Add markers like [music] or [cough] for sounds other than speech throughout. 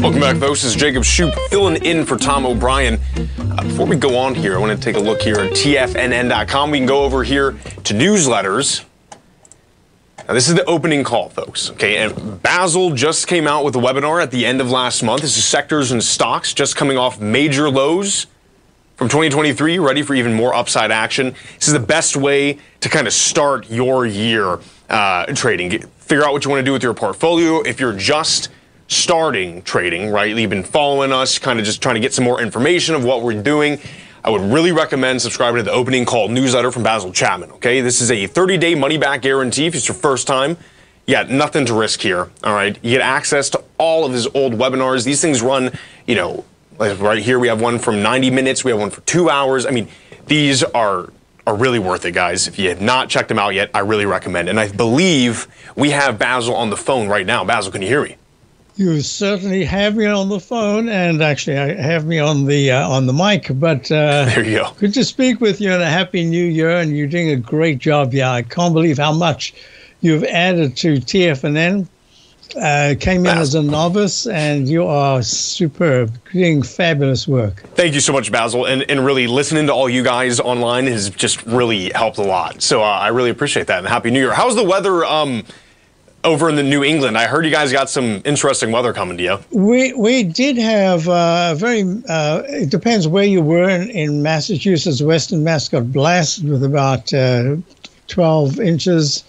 Welcome back, folks. This is Jacob Shoup filling in for Tom O'Brien. Uh, before we go on here, I want to take a look here at TFNN.com. We can go over here to newsletters. Now, this is the opening call, folks. Okay, and Basil just came out with a webinar at the end of last month. This is sectors and stocks just coming off major lows from 2023, ready for even more upside action. This is the best way to kind of start your year uh, trading. Figure out what you want to do with your portfolio. If you're just starting trading, right? You've been following us, kind of just trying to get some more information of what we're doing. I would really recommend subscribing to the opening call newsletter from Basil Chapman. Okay, this is a 30-day money-back guarantee. If it's your first time, yeah, nothing to risk here. All right, you get access to all of his old webinars. These things run, you know, like right here we have one from 90 minutes. We have one for two hours. I mean, these are are really worth it, guys. If you have not checked them out yet, I really recommend. And I believe we have Basil on the phone right now. Basil, can you hear me? You certainly have me on the phone, and actually, I have me on the uh, on the mic. But uh, [laughs] there you go. Good to speak with you, and a happy New Year. And you're doing a great job. Yeah, I can't believe how much you've added to TFNN. Uh, came in as a novice, and you are superb, doing fabulous work. Thank you so much, Basil, and and really listening to all you guys online has just really helped a lot. So uh, I really appreciate that, and happy New Year. How's the weather? Um, over in the New England. I heard you guys got some interesting weather coming to you. We we did have uh, very. Uh, it depends where you were in, in, Massachusetts. Western Mass got blasted with about uh, 12 inches.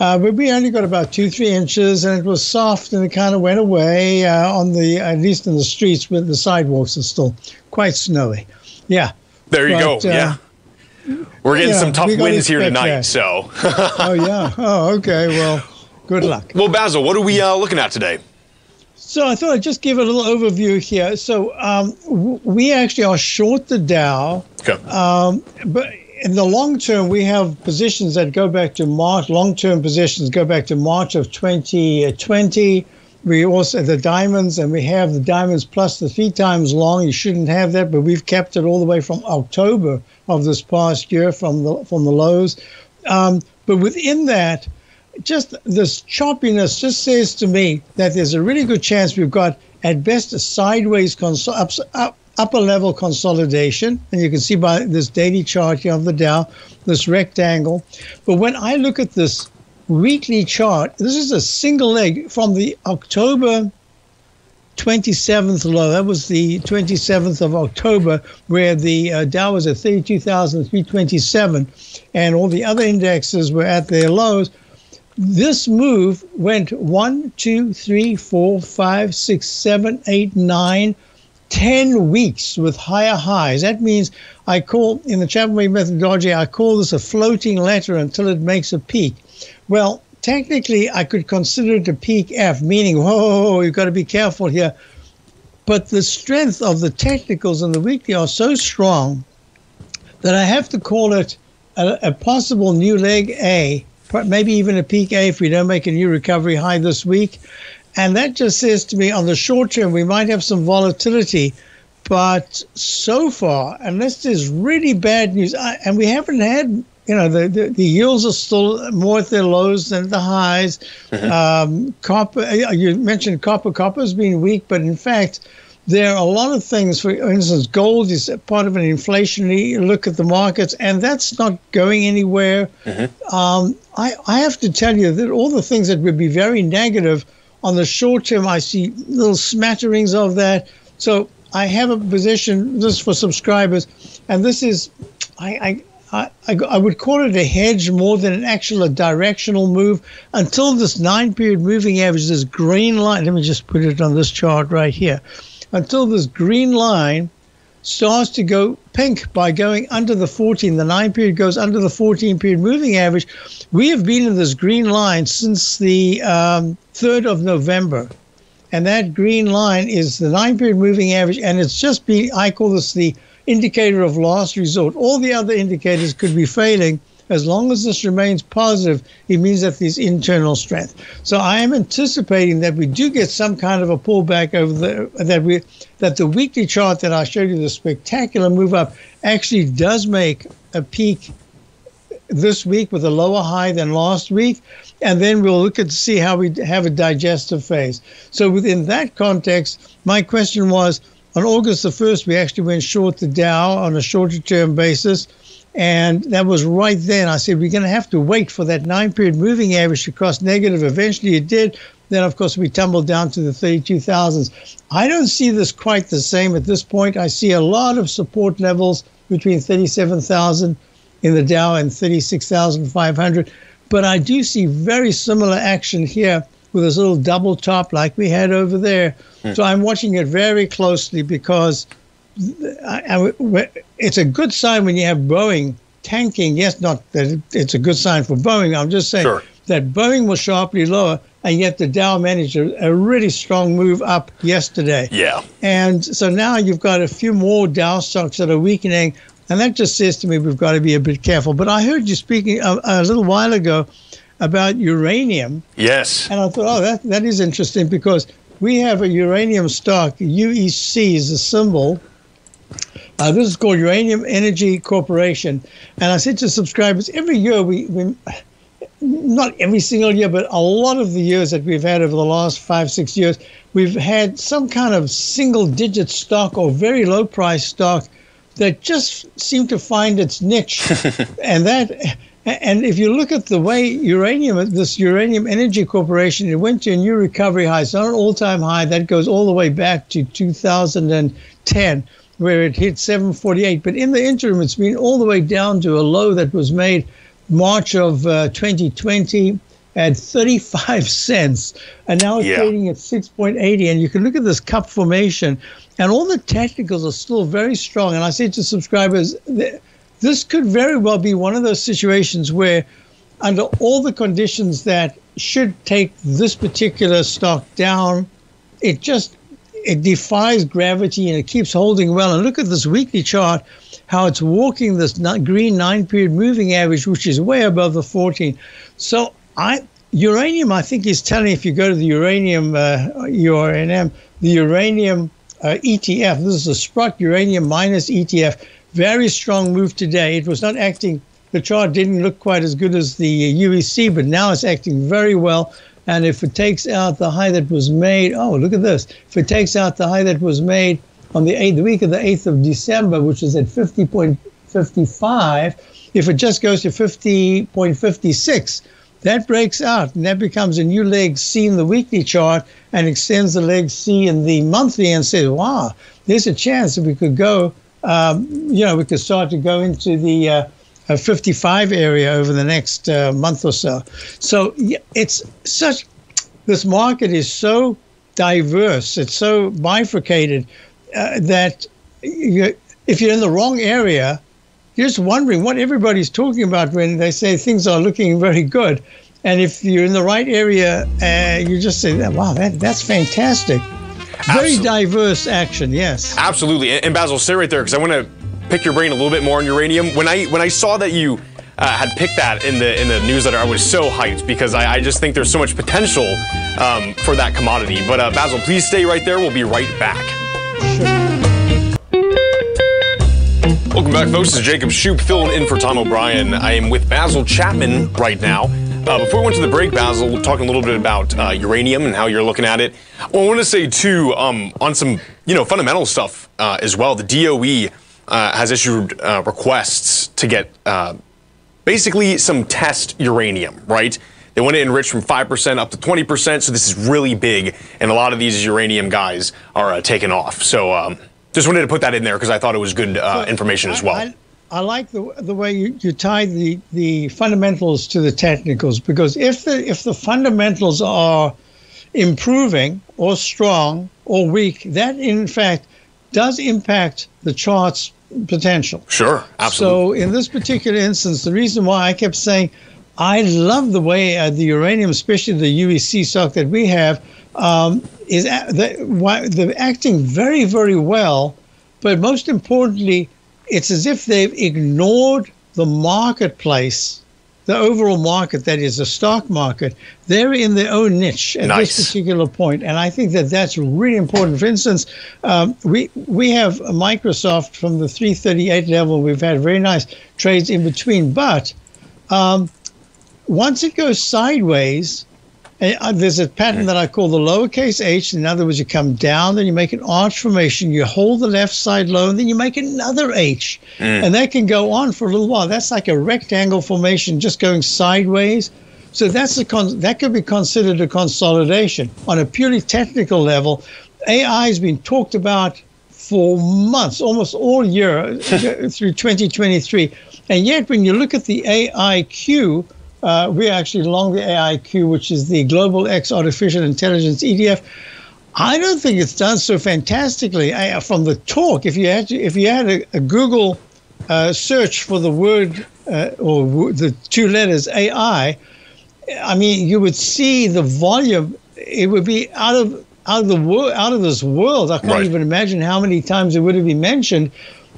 Uh, but we only got about two, three inches, and it was soft, and it kind of went away uh, on the at least in the streets, but the sidewalks are still quite snowy. Yeah. There you but, go. Uh, yeah. We're getting yeah, some tough winds here tonight, that. so. [laughs] oh yeah. Oh okay. Well, Good luck. Well, Basil, what are we uh, looking at today? So I thought I'd just give a little overview here. So um, we actually are short the Dow. Okay. Um, but in the long term, we have positions that go back to March. Long-term positions go back to March of 2020. We also the diamonds, and we have the diamonds plus the three times long. You shouldn't have that, but we've kept it all the way from October of this past year from the from the lows. Um, but within that, just this choppiness just says to me that there's a really good chance we've got at best a sideways cons- up, up, upper level consolidation, and you can see by this daily chart here of the Dow, this rectangle. But when I look at this weekly chart, this is a single leg from the October 27th low. That was the 27th of October, where the uh, Dow was at 32,327, and all the other indexes were at their lows. This move went one, two, three, four, five, six, seven, eight, nine, ten weeks with higher highs. That means I call, in the Chapman methodology, I call this a floating letter until it makes a peak. Well, technically, I could consider it a peak F, meaning, whoa, you've got to be careful here. But the strength of the technicals and the weekly are so strong that I have to call it a, a possible new leg A maybe even a peak A if we don't make a new recovery high this week. And that just says to me on the short term, we might have some volatility. But so far, unless there's really bad news, I, and we haven't had, you know, the, the, the, yields are still more at their lows than the highs. Mm-hmm. Um, copper, uh, you mentioned copper. Copper's been weak, but in fact, there are a lot of things. For instance, gold is part of an inflationary look at the markets, and that's not going anywhere. Mm-hmm. Um, I, I have to tell you that all the things that would be very negative on the short term, I see little smatterings of that. So I have a position, this for subscribers, and this is, I, I, I, I would call it a hedge more than an actual a directional move until this nine period moving average, this green line. Let me just put it on this chart right here until this green line starts to go pink by going under the 14. The nine period goes under the 14 period moving average. We have been in this green line since the um, 3rd of November. And that green line is the nine period moving average. And it's just been, I call this the indicator of last resort. All the other indicators could be failing as long as this remains positive, it means that there's internal strength. So I am anticipating that we do get some kind of a pullback over the that we that the weekly chart that I showed you, the spectacular move up, actually does make a peak this week with a lower high than last week, and then we'll look at see how we have a digestive phase. So within that context, my question was on August the 1st, we actually went short the Dow on a shorter term basis. And that was right then. I said, we're going to have to wait for that nine period moving average to cross negative. Eventually it did. Then, of course, we tumbled down to the 32,000s. I don't see this quite the same at this point. I see a lot of support levels between 37,000 in the Dow and 36,500. But I do see very similar action here with this little double top like we had over there. Mm. So I'm watching it very closely because I, I, it's a good sign when you have Boeing tanking. Yes, not that it's a good sign for Boeing. I'm just saying sure. that Boeing was sharply lower, and yet the Dow managed a, a, really strong move up yesterday. Yeah. And so now you've got a few more Dow stocks that are weakening, and that just says to me we've got to be a bit careful. But I heard you speaking a, a little while ago about uranium. Yes. And I thought, oh, that, that is interesting because we have a uranium stock, UEC is the symbol. Uh, this is called Uranium Energy Corporation. And I said to subscribers, every year we, we, not every single year, but a lot of the years that we've had over the last five, six years, we've had some kind of single digit stock or very low price stock that just seemed to find its niche. [laughs] and that and if you look at the way uranium, this Uranium Energy Corporation, it went to a new recovery high. It's not an all-time high. That goes all the way back to 2010, where it hit 748. But in the interim, it's been all the way down to a low that was made March of uh, 2020 at 35 [laughs] cents, and now it's yeah. trading at 6.80. And you can look at this cup formation, and all the technicals are still very strong. And I say to subscribers this could very well be one of those situations where, under all the conditions that should take this particular stock down, it just it defies gravity and it keeps holding well. And look at this weekly chart, how it's walking this green nine period moving average, which is way above the 14. So I uranium, I think, is telling if you go to the uranium uh, URNM, the uranium uh, ETF. This is a Sprott uranium miners ETF very strong move today. It was not acting, the chart didn't look quite as good as the UEC, but now it's acting very well. And if it takes out the high that was made, oh, look at this. If it takes out the high that was made on the, 8th, the week of the 8th of December, which is at 50.55, if it just goes to 50.56, that breaks out and that becomes a new leg C in the weekly chart and extends the leg C in the monthly and says, wow, there's a chance that we could go um, you know, we could start to go into the uh, 55 area over the next uh, month or so. So it's such, this market is so diverse, it's so bifurcated uh, that you, if you're in the wrong area, you're just wondering what everybody's talking about when they say things are looking very good. And if you're in the right area, uh, you just say, wow, that, that's fantastic. Very diverse action, yes. Absolutely. And, and Basil, stay right there because I want to pick your brain a little bit more on uranium. When I when I saw that you uh, had picked that in the in the newsletter, I was so hyped because I, I just think there's so much potential um, for that commodity. But uh, Basil, please stay right there. We'll be right back. Welcome back, folks. This is Jacob Shoup filling in for Tom O'Brien. I am with Basil Chapman right now. Uh, before we went to the break, Basil, talking a little bit about uh, uranium and how you're looking at it. I want to say too um, on some you know fundamental stuff uh, as well. The DOE uh, has issued uh, requests to get uh, basically some test uranium, right? They want to enrich from 5% up to 20%, so this is really big, and a lot of these uranium guys are taking off. So um, just wanted to put that in there because I thought it was good information as well. I, I like the the way you, you tie the, the fundamentals to the technicals because if the if the fundamentals are improving or strong or weak, that in fact does impact the chart's potential. Sure, absolutely. So in this particular instance, the reason why I kept saying I love the way uh, the uranium, especially the UEC stock that we have, um, is the, why, they're acting very very well, but most importantly it's as if they've ignored the marketplace, the overall market that is the stock market. They're in their own niche at nice. this particular point, and I think that that's really important. For instance, um, we we have Microsoft from the 338 level. We've had very nice trades in between, but Um, once it goes sideways, there's a pattern that I call the lowercase h. In other words, you come down, then you make an arch formation. You hold the left side low, and then you make another H. Mm. And that can go on for a little while. That's like a rectangle formation just going sideways. So that's a con- that could be considered a consolidation. On a purely technical level, AI has been talked about for months, almost all year [laughs] through 2023. And yet, when you look at the AIQ, uh, we actually long the AIQ, which is the Global X Artificial Intelligence ETF. I don't think it's done so fantastically. I, from the talk, if you had to, if you had a, a Google uh, search for the word uh, or w- the two letters AI, I mean, you would see the volume. It would be out of out of the world, out of this world. I can't right. even imagine how many times it would have been mentioned.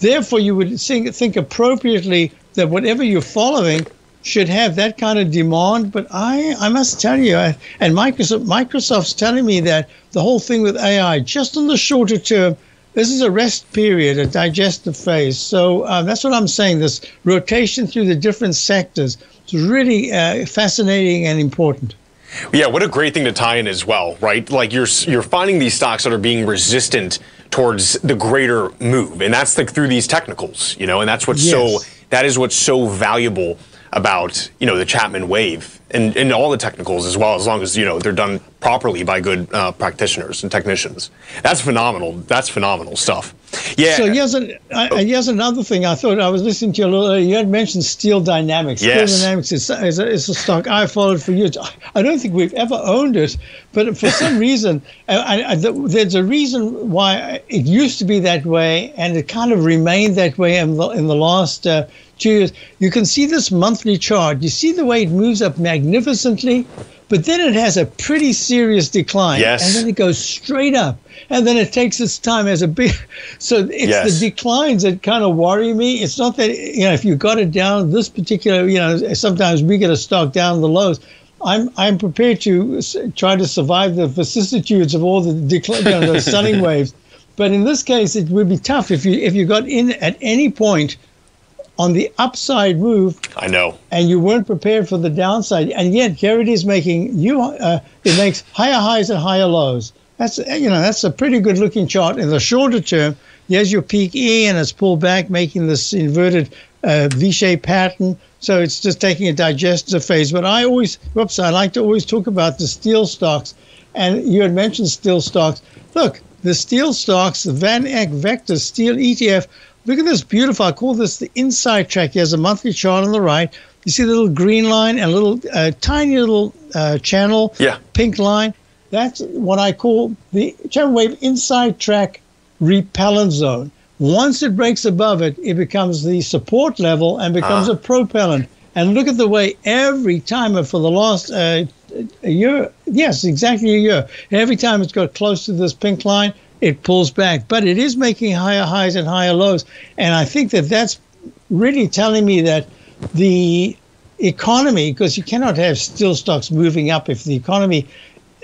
Therefore, you would think, think appropriately that whatever you're following should have that kind of demand. But I, I must tell you, and Microsoft, Microsoft's telling me that the whole thing with AI, just in the shorter term, this is a rest period, a digestive phase. So uh, that's what I'm saying. This rotation through the different sectors is really uh, fascinating and important. Yeah, what a great thing to tie in as well, right? Like you're you're finding these stocks that are being resistant towards the greater move, and that's like through these technicals, you know, and that's what's yes. so that is what's so valuable about you know the Chapman wave and, and all the technicals as well, as long as you know they're done properly by good uh, practitioners and technicians. That's phenomenal. That's phenomenal stuff. Yeah. So here's, an, uh, here's another thing. I thought I was listening to you a little. You had mentioned Steel Dynamics. Yes. Steel Dynamics is, is, a, is a stock I followed for years. I don't think we've ever owned it, but for some [laughs] reason, I, I, there's a reason why it used to be that way, and it kind of remained that way in the, in the last. Uh, years, you can see this monthly chart. You see the way it moves up magnificently, but then it has a pretty serious decline. Yes. And then it goes straight up. And then it takes its time as a big. [laughs] So it's yes. the declines that kind of worry me. It's not that, you know, if you got it down this particular, you know, sometimes we get a stock down the lows. I'm I'm prepared to try to survive the vicissitudes of all the decline, you know, those selling [laughs] waves. But in this case, it would be tough if you if you got in at any point on the upside move. I know. And you weren't prepared for the downside, and yet here it is making you. Uh, it makes higher highs and higher lows. That's you know that's a pretty good looking chart in the shorter term. Here's your peak E, and it's pulled back, making this inverted uh, V-shaped pattern. So it's just taking a digestive phase. But I always, whoops, I like to always talk about the steel stocks. And you had mentioned steel stocks. Look, the steel stocks, the Van Eck Vector Steel ETF, Look at this beautiful. I call this the inside track. He has a monthly chart on the right. You see the little green line and a little uh, tiny little uh, channel, yeah. pink line. That's what I call the channel wave inside track repellent zone. Once it breaks above it, it becomes the support level and becomes uh. a propellant. And look at the way every time for the last uh, a year, yes, exactly a year, every time it's got close to this pink line, it pulls back. But it is making higher highs and higher lows. And I think that that's really telling me that the economy, because you cannot have steel stocks moving up if the economy,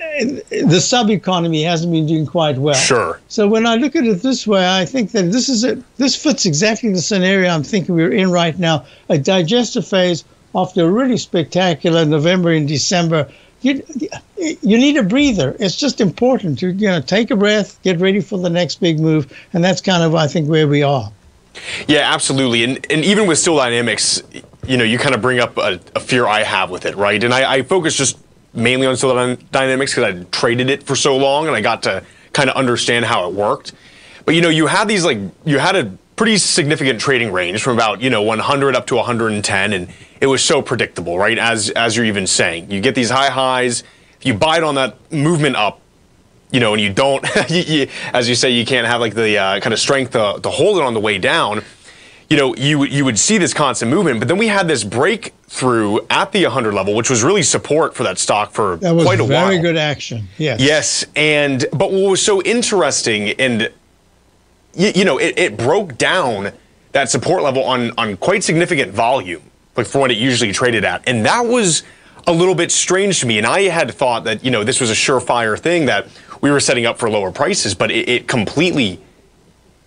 uh, the sub economy hasn't been doing quite well. Sure. So when I look at it this way, I think that this is a, this fits exactly the scenario I'm thinking we're in right now a digestive phase after a really spectacular November and December you you need a breather. It's just important to you know take a breath, get ready for the next big move, and that's kind of I think where we are. Yeah, absolutely. And and even with Steel Dynamics, you know, you kind of bring up a, a fear I have with it, right? And I, I focus just mainly on Steel Dynamics because I traded it for so long and I got to kind of understand how it worked. But you know, you had these like you had a pretty significant trading range from about you know 100 up to 110, and it was so predictable, right? As as you're even saying, you get these high highs. If you bite on that movement up, you know, and you don't, [laughs] you, you, as you say, you can't have like the uh, kind of strength to, to hold it on the way down. You know, you you would see this constant movement, but then we had this breakthrough at the 100 level, which was really support for that stock for that was quite a very while. Very good action. Yes. Yes, and but what was so interesting, and you, you know, it, it broke down that support level on on quite significant volume like for what it usually traded at. And that was a little bit strange to me. And I had thought that, you know, this was a surefire thing that we were setting up for lower prices, but it, it completely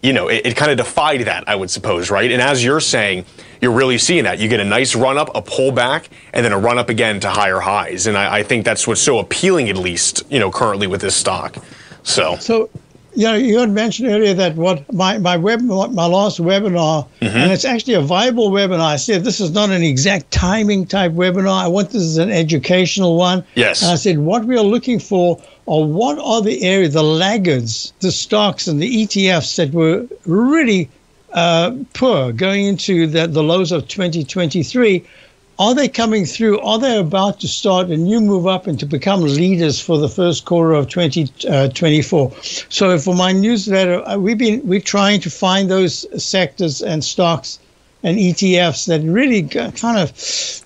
you know, it, it kind of defied that, I would suppose, right? And as you're saying, you're really seeing that. You get a nice run up, a pullback, and then a run up again to higher highs. And I, I think that's what's so appealing, at least, you know, currently with this stock. So, so you know, you had mentioned earlier that what my my web my last webinar, mm-hmm. and it's actually a viable webinar. I said this is not an exact timing type webinar. I want this as an educational one. Yes. And I said what we are looking for are what are the areas, the laggards, the stocks and the ETFs that were really uh, poor going into the, the lows of 2023 are they coming through? Are they about to start a new move up and to become leaders for the first quarter of 2024? Uh, so for my newsletter, uh, we've been we're trying to find those sectors and stocks and ETFs that really kind of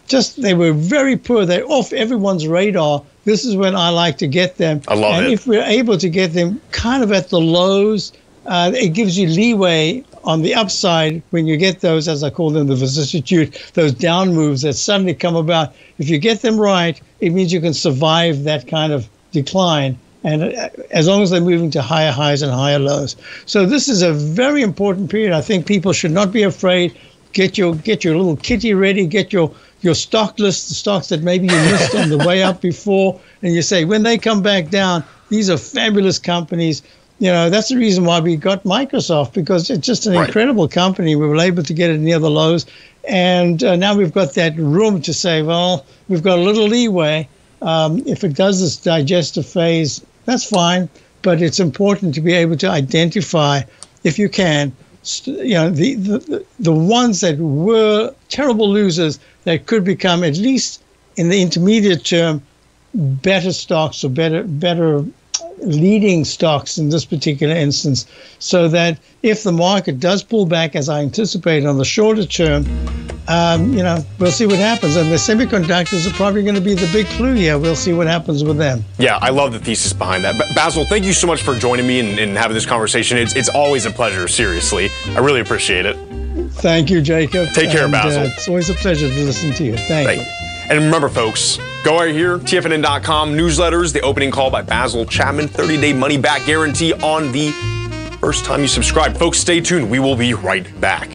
just they were very poor. They're off everyone's radar. This is when I like to get them. I love and it. if we're able to get them kind of at the lows, uh, it gives you leeway on the upside, when you get those, as I call them, the vicissitude, those down moves that suddenly come about, if you get them right, it means you can survive that kind of decline. And uh, as long as they're moving to higher highs and higher lows. So this is a very important period. I think people should not be afraid. Get your get your little kitty ready. Get your your stock list, the stocks that maybe you missed on the way up before, and you say when they come back down, these are fabulous companies you know that's the reason why we got Microsoft because it's just an right. incredible company. We were able to get it near the lows, and uh, now we've got that room to say, well, we've got a little leeway. Um, if it does this digestive phase, that's fine, but it's important to be able to identify, if you can, you know, the the, the ones that were terrible losers that could become at least in the intermediate term better stocks or better better leading stocks in this particular instance, so that if the market does pull back, as I anticipate on the shorter term, um, you know, we'll see what happens. And the semiconductors are probably going to be the big clue here. We'll see what happens with them. Yeah, I love the thesis behind that. But Basil, thank you so much for joining me and, and having this conversation. It's, it's always a pleasure, seriously. I really appreciate it. Thank you, Jacob. Take care, and, Basil. Uh, it's always a pleasure to listen to you. Thank, Thank you. And remember, folks, go right here, TFNN.com, newsletters, the opening call by Basil Chapman, 30 day money back guarantee on the first time you subscribe. Folks, stay tuned. We will be right back.